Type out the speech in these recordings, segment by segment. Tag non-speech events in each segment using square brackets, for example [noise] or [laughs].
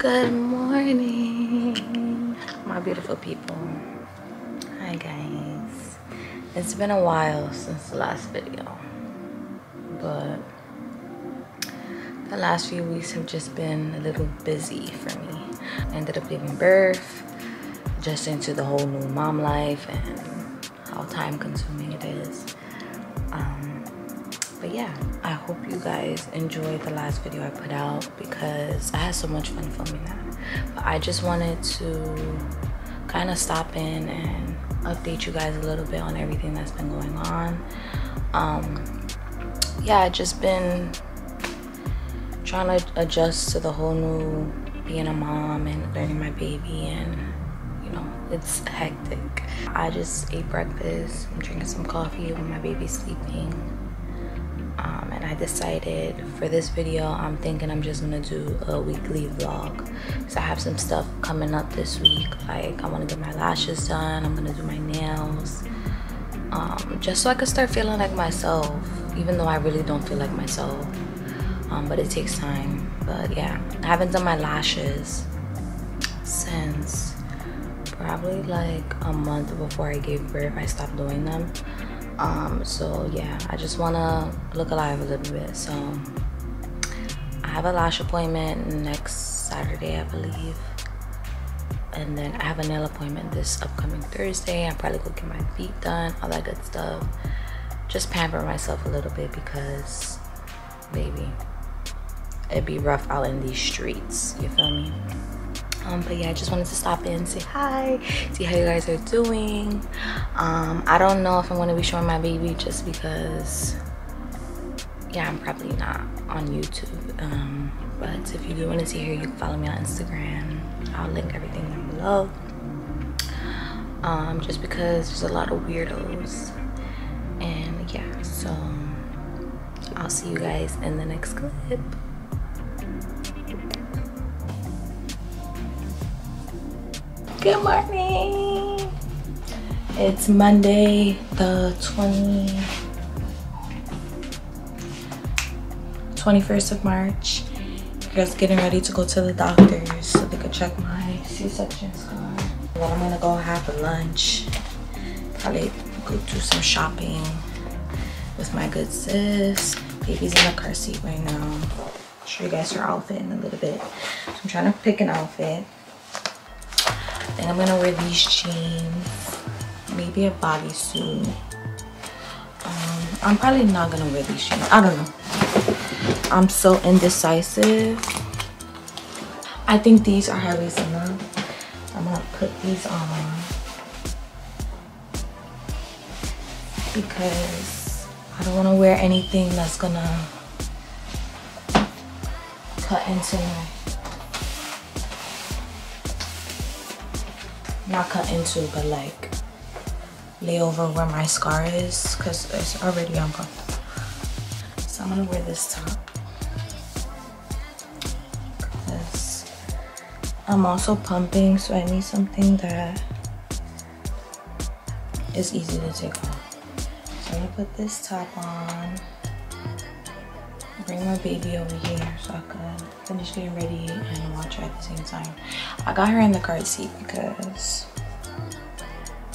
Good morning, my beautiful people. Hi guys. It's been a while since the last video, but the last few weeks have just been a little busy for me. I ended up giving birth, adjusting to the whole new mom life and how time consuming it is. Um, yeah, I hope you guys enjoyed the last video I put out because I had so much fun filming that. But I just wanted to kind of stop in and update you guys a little bit on everything that's been going on. Um, yeah, just been trying to adjust to the whole new being a mom and learning my baby and you know it's hectic i just ate breakfast i'm drinking some coffee when my baby's sleeping i decided for this video i'm thinking i'm just gonna do a weekly vlog. Because i have some stuff coming up this week like i want to get my lashes done i'm gonna do my nails um, just so i could start feeling like myself even though i really don't feel like myself um, but it takes time. But yeah i haven't done my lashes since probably like a month before i gave birth i stopped doing them um, so yeah i just want to look alive a little bit. So i have a lash appointment next saturday i believe. And then i have a nail appointment this upcoming thursday. I'm probably gonna get my feet done all that good stuff. Just pamper myself a little bit because baby it'd be rough out in these streets you feel me um but yeah i just wanted to stop in say hi see how you guys are doing. Um i don't know if i'm going to be showing my baby just because yeah i'm probably not on youtube. Um but if you do want to see her you can follow me on instagram. I'll link everything down below. Um just because there's a lot of weirdos. And yeah so i'll see you guys in the next clip Good morning. It's Monday, the 20, 21st of March. Girls getting ready to go to the doctors so they could check my C-section scar. Well, I'm gonna go have a lunch. Probably go do some shopping with my good sis. Baby's in the car seat right now. Show you guys her outfit in a little bit. So I'm trying to pick an outfit. And I'm gonna wear these jeans, maybe a bodysuit. Um, I'm probably not gonna wear these jeans. I don't know. I'm so indecisive. I think these are high waist enough. I'm gonna put these on because I don't want to wear anything that's gonna cut into my not cut into but like lay over where my scar is because it's already uncomfortable. So i'm gonna wear this top. Because i'm also pumping so i need something that is easy to take off so i'm gonna put this top on bring my baby over here so I could finish getting ready and watch her at the same time. I got her in the car seat because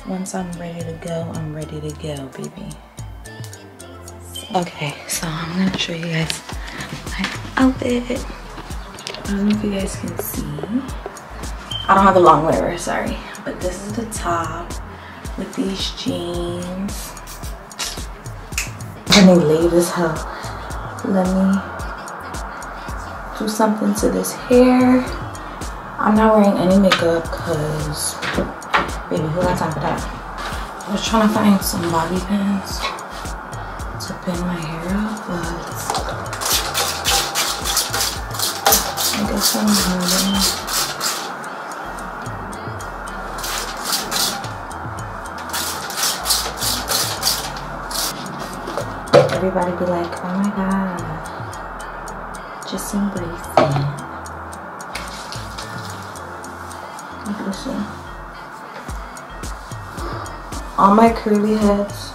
once I'm ready to go, I'm ready to go, baby. Okay, so I'm gonna show you guys my outfit. I don't know if you guys can see. I don't have a long mirror, sorry. But this is the top with these jeans. And they laid as hell let me do something to this hair. I'm not wearing any makeup because baby who got time for that? I was trying to find some bobby pins to pin my hair up but i guess i'm hurting everybody be like, oh my god, just embrace it. See. All my curly heads.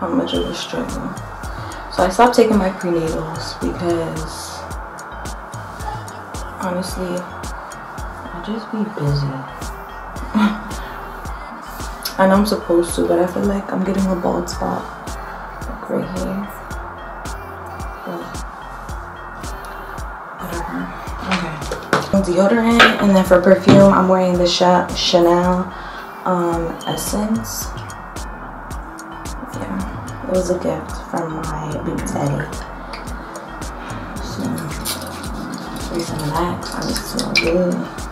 How much of a struggle. So So I stopped taking my prenatals because honestly, I just be busy. I know I'm supposed to, but I feel like I'm getting a bald spot like right here. Okay. Deodorant, and then for perfume, I'm wearing the Chanel um, Essence. Yeah, it was a gift from my big daddy. So, of that. I just smell good.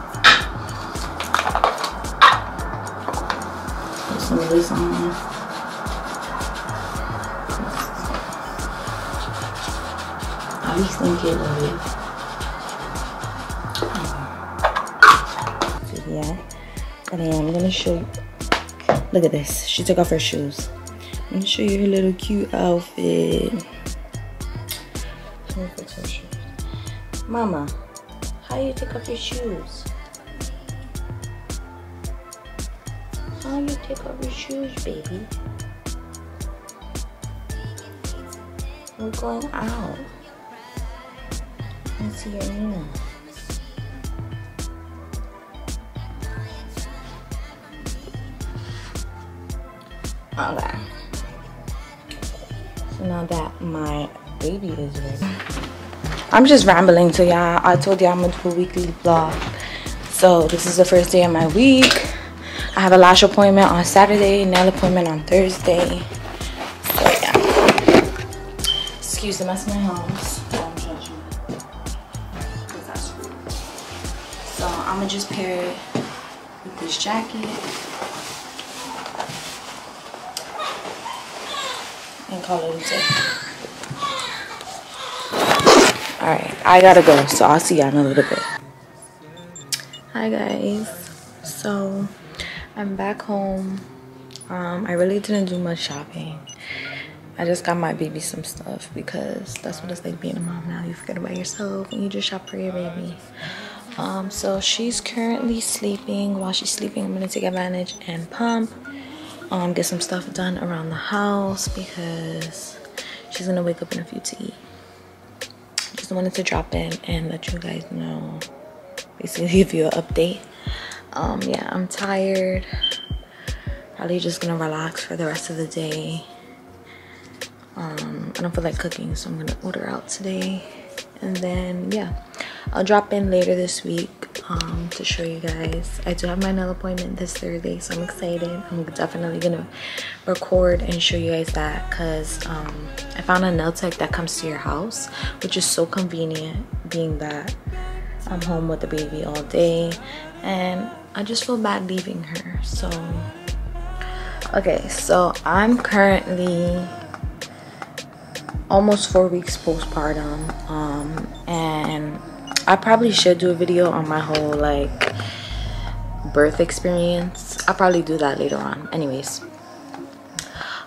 This on there. At least think it will. So um, yeah, and then I'm gonna show you. Look at this. She took off her shoes. I'm gonna show you her little cute outfit. Mama, how you take off your shoes? Take off your shoes, baby? We're going out. Let's see your Nina. Okay. So now that my baby is ready. I'm just rambling to y'all. I told y'all I'm gonna do a weekly vlog. So this is the first day of my week. I have a lash appointment on Saturday, nail appointment on Thursday. So yeah. Excuse the mess in my house. So I'm gonna just pair it with this jacket. And call it a day. Alright, I gotta go, so I'll see y'all in a little bit. Hi guys. So I'm back home. Um, I really didn't do much shopping. I just got my baby some stuff because that's what it's like being a mom now. You forget about yourself and you just shop for your baby. Um, so she's currently sleeping. While she's sleeping, I'm gonna take advantage and pump. Um, get some stuff done around the house because she's gonna wake up in a few to eat. Just wanted to drop in and let you guys know, basically [laughs] give you an update um yeah i'm tired. Probably just gonna relax for the rest of the day. Um i don't feel like cooking so i'm gonna order out today. And then yeah i'll drop in later this week um to show you guys. I do have my nail appointment this thursday so i'm excited. I'm definitely gonna record and show you guys that because um i found a nail tech that comes to your house which is so convenient being that i'm home with the baby all day. And I just feel bad leaving her. So, okay, so I'm currently almost four weeks postpartum. Um, and I probably should do a video on my whole like birth experience. I'll probably do that later on. Anyways,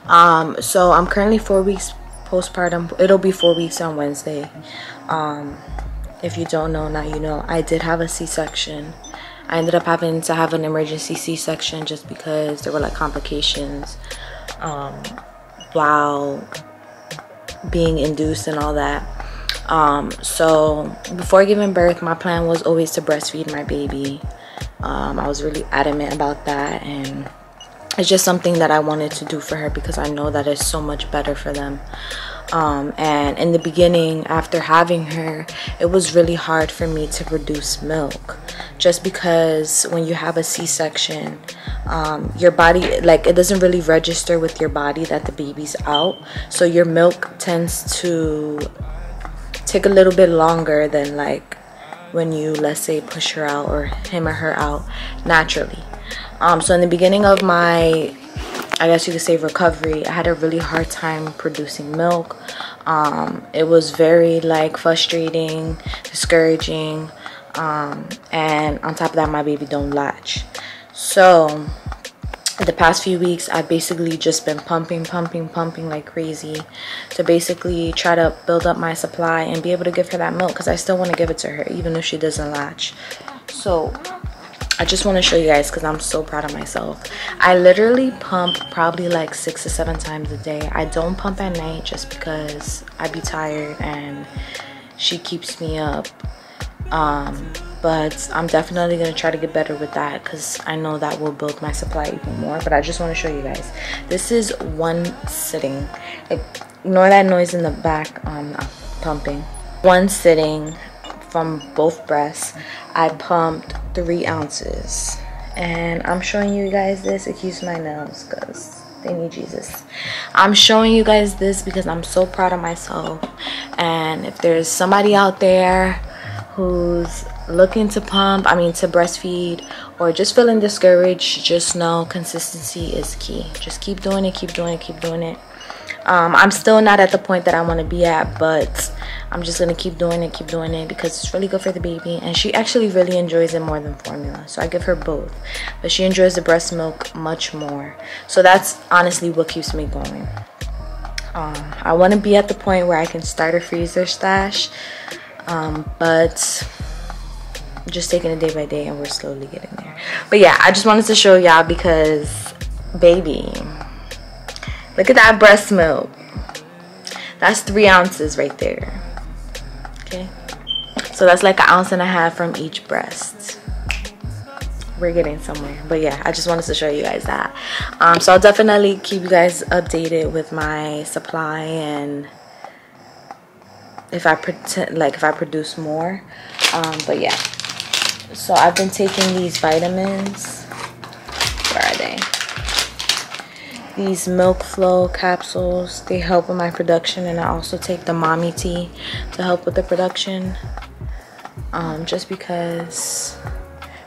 um, so I'm currently four weeks postpartum. It'll be four weeks on Wednesday. Um, if you don't know, now you know. I did have a C-section. I ended up having to have an emergency C-section just because there were like complications um, while being induced and all that. Um, so before giving birth, my plan was always to breastfeed my baby. Um, I was really adamant about that and it's just something that I wanted to do for her because I know that it's so much better for them um, and in the beginning after having her it was really hard for me to produce milk. Just because when you have a c-section um, your body like it doesn't really register with your body that the baby's out. So your milk tends to take a little bit longer than like when you let's say push her out or him or her out naturally. Um, so in the beginning of my I guess you could say recovery. I had a really hard time producing milk. Um, it was very like frustrating, discouraging. Um, and on top of that, my baby don't latch. So the past few weeks, I've basically just been pumping, pumping, pumping like crazy to basically try to build up my supply and be able to give her that milk because I still want to give it to her even if she doesn't latch. So I just want to show you guys because I'm so proud of myself. I literally pump probably like six to seven times a day. I don't pump at night just because I'd be tired and she keeps me up. Um, but I'm definitely going to try to get better with that because I know that will build my supply even more. But I just want to show you guys. This is one sitting. Ignore that noise in the back uh, pumping. One sitting from both breasts. I pumped three ounces. And I'm showing you guys this excuse my nails because they need Jesus. I'm showing you guys this because I'm so proud of myself. And if there's somebody out there who's looking to pump I mean to breastfeed or just feeling discouraged just know consistency is key. Just keep doing it keep doing it keep doing it um, I'm still not at the point that I want to be at but I'm just gonna keep doing it keep doing it because it's really good for the baby and she actually really enjoys it more than formula so I give her both. But she enjoys the breast milk much more. So that's honestly what keeps me going. Um, I want to be at the point where I can start a freezer stash um, but just taking it day by day and we're slowly getting there. But yeah I just wanted to show y'all because baby look at that breast milk. That's three ounces right there. Okay? So that's like an ounce and a half from each breast. We're getting somewhere. But yeah i just wanted to show you guys that. Um, so i'll definitely keep you guys updated with my supply and if i pretend like if i produce more. Um, but yeah. So i've been taking these vitamins these milk flow capsules they help with my production and i also take the mommy tea to help with the production. Um, just because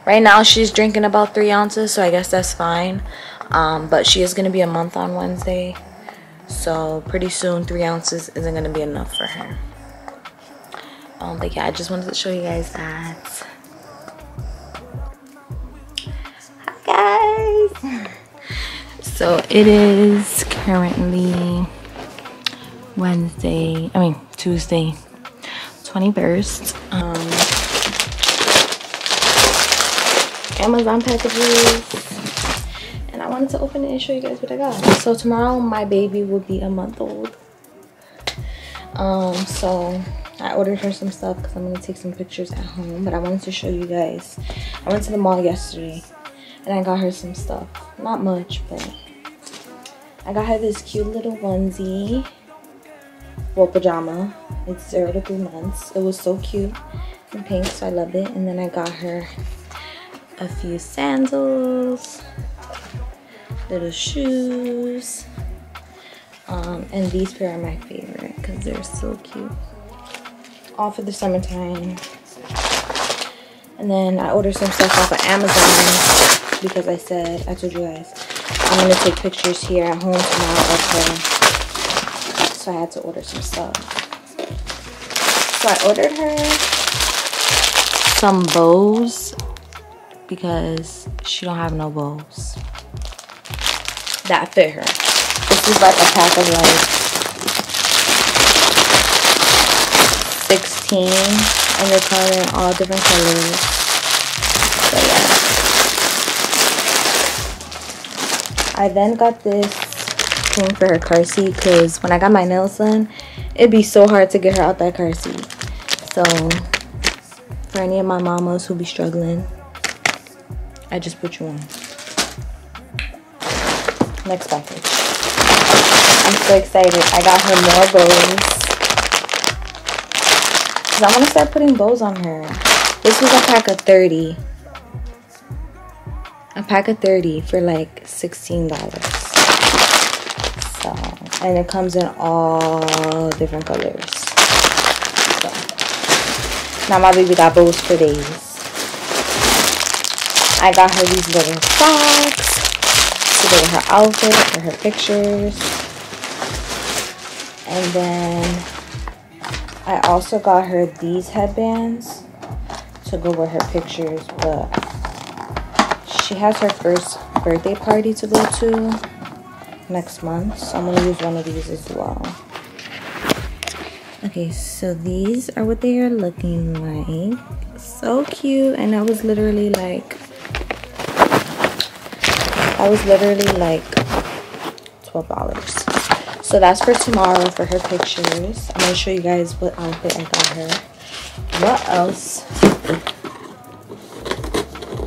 right now she's drinking about three ounces so i guess that's fine. Um, but she is going to be a month on wednesday so pretty soon three ounces isn't going to be enough for her. Um, but yeah i just wanted to show you guys that. Hi guys [laughs] so it is currently Wednesday, I mean Tuesday, 21st. Um, Amazon packages. And I wanted to open it and show you guys what I got. So tomorrow my baby will be a month old. Um, so I ordered her some stuff because I'm going to take some pictures at home. But I wanted to show you guys. I went to the mall yesterday and I got her some stuff. Not much, but I got her this cute little onesie. Well, pajama. It's zero to three months. It was so cute and pink, so I love it. And then I got her a few sandals, little shoes. Um, and these pair are my favorite because they're so cute. All for the summertime. And then I ordered some stuff off of Amazon because I said, I told you guys, I'm going to take pictures here at home tomorrow of her. So I had to order some stuff. So I ordered her some bows because she don't have no bows that fit her. This is like a pack of like 16 and they're coming in all different colors. So yeah. I then got this thing for her car seat because when I got my nails done, it'd be so hard to get her out that car seat. So for any of my mamas who be struggling, I just put you on. Next package. I'm so excited. I got her more bows. Cause I want to start putting bows on her. This was a pack of 30 a pack of 30 for like $16 so and it comes in all different colors. So now my baby got bows for days. I got her these little socks to go with her outfit for her pictures. And then I also got her these headbands to go with her pictures but she has her first birthday party to go to next month so i'm gonna use one of these as well okay so these are what they are looking like so cute and i was literally like I was literally like $12. So that's for tomorrow for her pictures. I'm gonna show you guys what outfit I got her. What else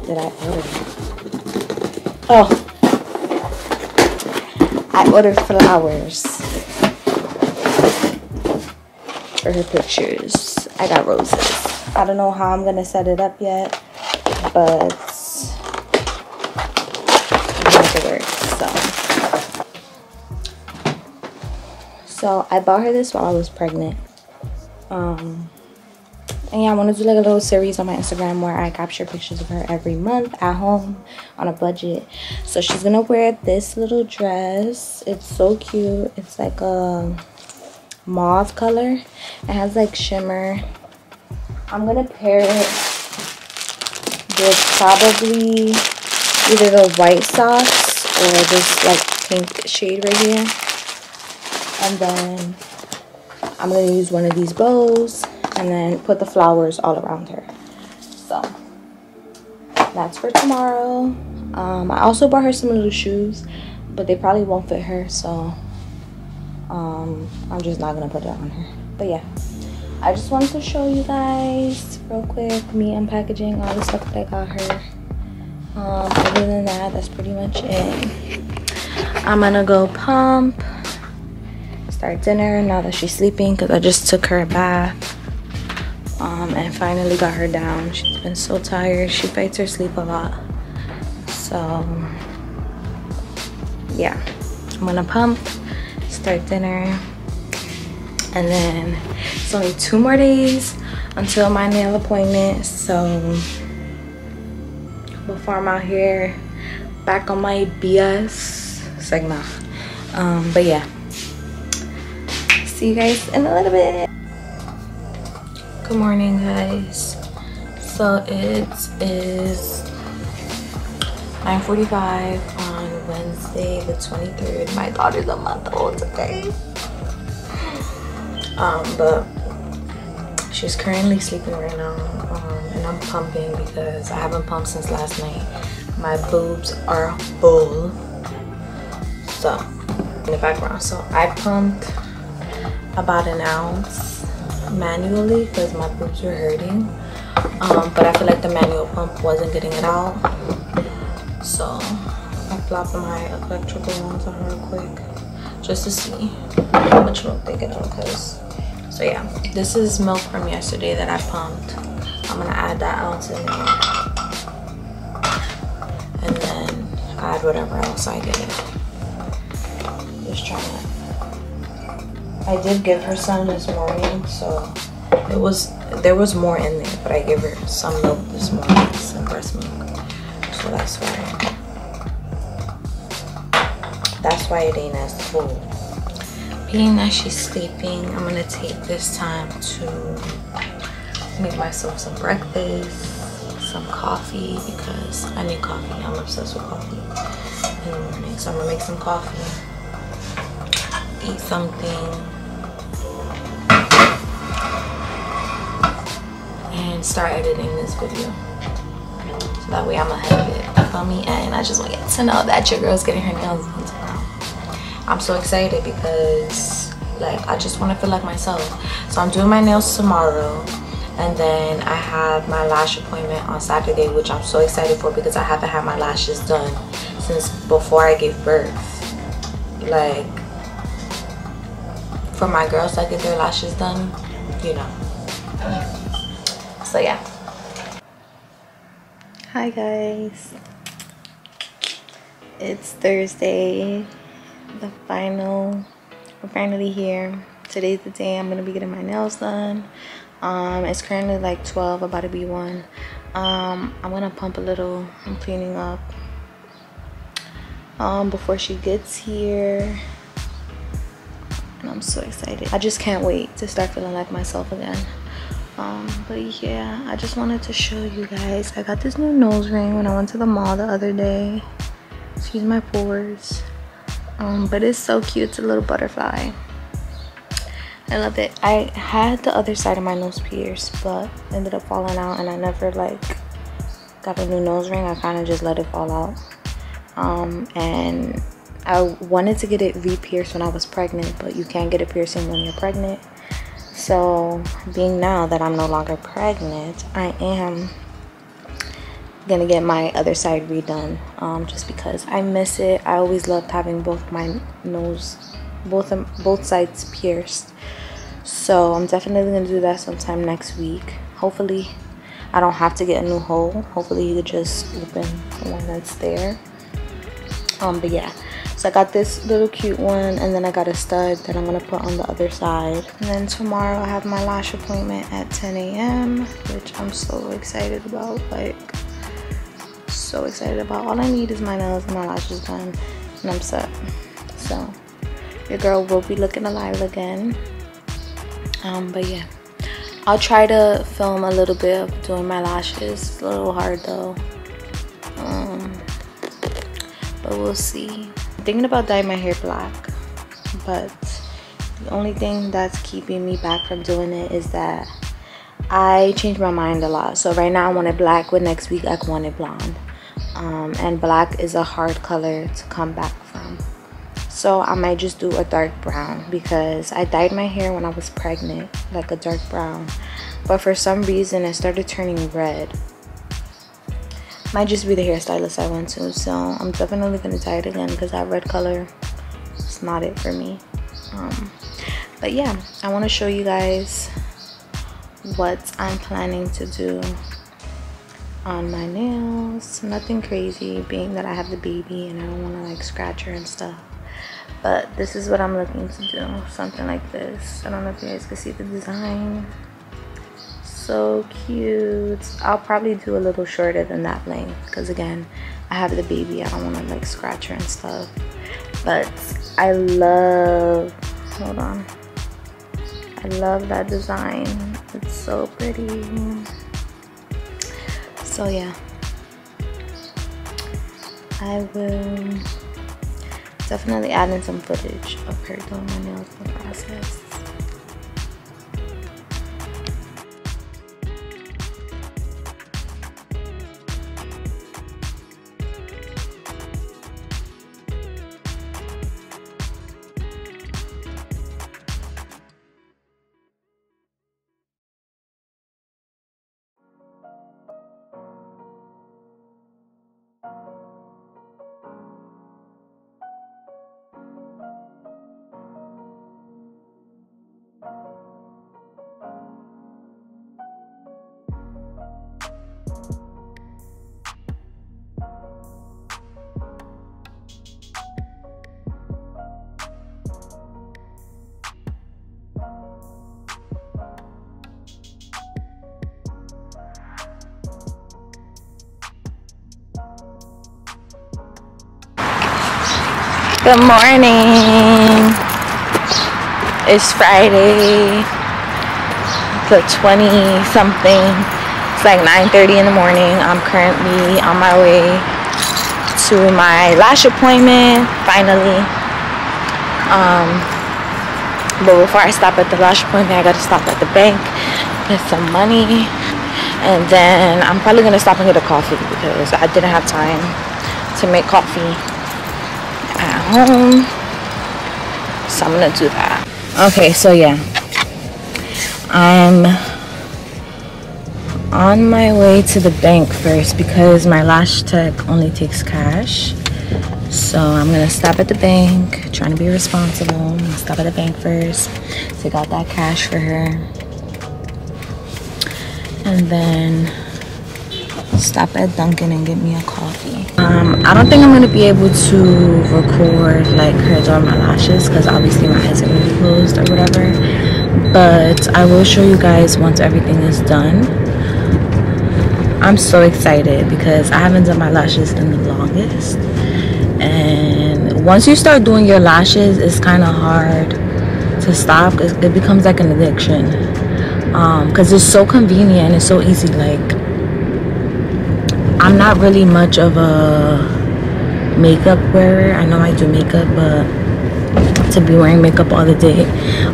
did I order? Oh, I ordered flowers for her pictures. I got roses. I don't know how I'm gonna set it up yet, but. So, so I bought her this while I was pregnant. Um, and yeah, I want to do like a little series on my Instagram where I capture pictures of her every month at home on a budget. So she's gonna wear this little dress. It's so cute. It's like a mauve color. It has like shimmer. I'm gonna pair it with probably either the white socks or this like pink shade right here. And then I'm gonna use one of these bows and then put the flowers all around her. So that's for tomorrow. Um, I also bought her some little shoes, but they probably won't fit her, so um, I'm just not gonna put it on her. But yeah, I just wanted to show you guys real quick me unpackaging all the stuff that I got her. Um, other than that, that's pretty much it. I'm gonna go pump, start dinner now that she's sleeping because I just took her a bath um, and finally got her down. She's been so tired. She fights her sleep a lot. So, yeah. I'm gonna pump, start dinner, and then it's only two more days until my nail appointment. So, before I'm out here back on my BS, nah. Um, but yeah. See you guys in a little bit good morning guys. So it is 9:45 on wednesday the 23rd my daughter's a month old today um but she's currently sleeping right now um, and i'm pumping because i haven't pumped since last night. My boobs are full. So in the background. So i pumped about an ounce manually because my boobs were hurting um, but I feel like the manual pump wasn't getting it out. So I flopped my electrical ones on real quick just to see how much milk they get on because so yeah. This is milk from yesterday that I pumped. I'm gonna add that ounce in there. And then add whatever else I get. Just trying to I did give her some this morning, so it was there was more in there, but I gave her some milk this morning, some breast milk. So that's why that's why it ain't as full. Being that she's sleeping, I'm gonna take this time to make myself some breakfast, some coffee because I need coffee. I'm obsessed with coffee in the morning. So I'm gonna make some coffee, eat something, start editing this video. So that way I'm ahead of it. for me? And I just want you to know that your girl's getting her nails done tomorrow. I'm so excited because like I just want to feel like myself. So I'm doing my nails tomorrow and then I have my lash appointment on Saturday which I'm so excited for because I haven't had my lashes done since before I gave birth. Like for my girls that get their lashes done, you know so yeah. Hi guys. It's thursday the final we're finally here. Today's the day i'm gonna be getting my nails done. Um it's currently like 12 about to be one. Um i'm gonna pump a little. I'm cleaning up. Um before she gets here. And i'm so excited. I just can't wait to start feeling like myself again um but yeah i just wanted to show you guys. I got this new nose ring when i went to the mall the other day. Excuse my pores. Um but it's so cute. It's a little butterfly. I love it. I had the other side of my nose pierced but ended up falling out and i never like got a new nose ring. I kind of just let it fall out. Um, and I wanted to get it re-pierced when I was pregnant but you can't get a piercing when you're pregnant so being now that I'm no longer pregnant I am gonna get my other side redone um, just because I miss it. I always loved having both my nose both both sides pierced. So I'm definitely gonna do that sometime next week. Hopefully I don't have to get a new hole hopefully you could just open the one that's there. Um but yeah so I got this little cute one and then I got a stud that I'm gonna put on the other side. And then tomorrow I have my lash appointment at 10 a.m which I'm so excited about like so excited about. All I need is my nails and my lashes done and I'm set. So your girl will be looking alive again. Um but yeah. I'll try to film a little bit of doing my lashes. It's a little hard though. Um but we'll see thinking about dyeing my hair black but the only thing that's keeping me back from doing it is that I change my mind a lot. So right now I want it black but next week I want it blonde. Um, and black is a hard color to come back from. So I might just do a dark brown because I dyed my hair when I was pregnant like a dark brown. But for some reason it started turning red might just be the hairstylist I went to so I'm definitely gonna dye it again because that red color is not it for me. Um, but yeah I want to show you guys what I'm planning to do on my nails. Nothing crazy being that I have the baby and I don't want to like scratch her and stuff. But this is what i'm looking to do something like this. I don't know if you guys can see the design so cute. I'll probably do a little shorter than that length because again i have the baby i don't want to like scratch her and stuff. But i love hold on. I love that design. It's so pretty. So yeah. I will definitely add in some footage of her doing my nails in the process. Good morning. It's Friday, the 20 something. It's like 9:30 in the morning. I'm currently on my way to my lash appointment finally. Um, but before I stop at the lash appointment, I gotta stop at the bank, get some money, and then I'm probably gonna stop and get a coffee because I didn't have time to make coffee home. So i'm gonna do that. Okay so yeah. I'm on my way to the bank first because my lash tech only takes cash. So i'm gonna stop at the bank trying to be responsible. Stop at the bank first take out that cash for her. And then stop at Dunkin' and get me a coffee. Um, I don't think I'm gonna be able to record like her doing my lashes because obviously my eyes are really closed or whatever. But I will show you guys once everything is done. I'm so excited because I haven't done my lashes in the longest. And once you start doing your lashes, it's kind of hard to stop it becomes like an addiction. Because um, it's so convenient and it's so easy. Like I'm not really much of a makeup wearer. I know I do makeup, but to be wearing makeup all the day,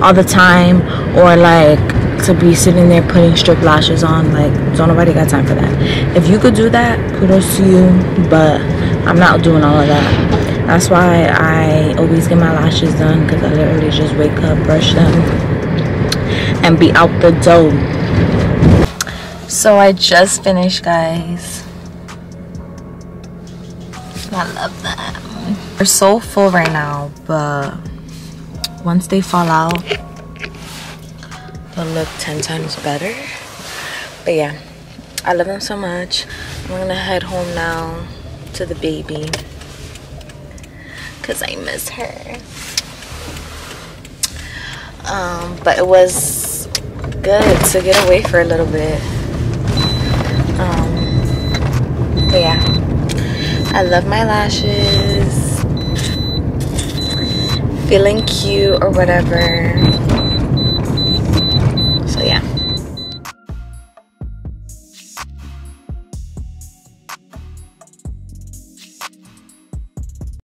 all the time, or like to be sitting there putting strip lashes on, like don't nobody got time for that. If you could do that, kudos to you. But I'm not doing all of that. That's why I always get my lashes done because I literally just wake up, brush them, and be out the door. So I just finished, guys. I love them. They're so full right now, but once they fall out, they'll look 10 times better. But yeah, I love them so much. I'm gonna head home now to the baby because I miss her. Um, but it was good to get away for a little bit. Um, but yeah, I love my lashes. Feeling cute or whatever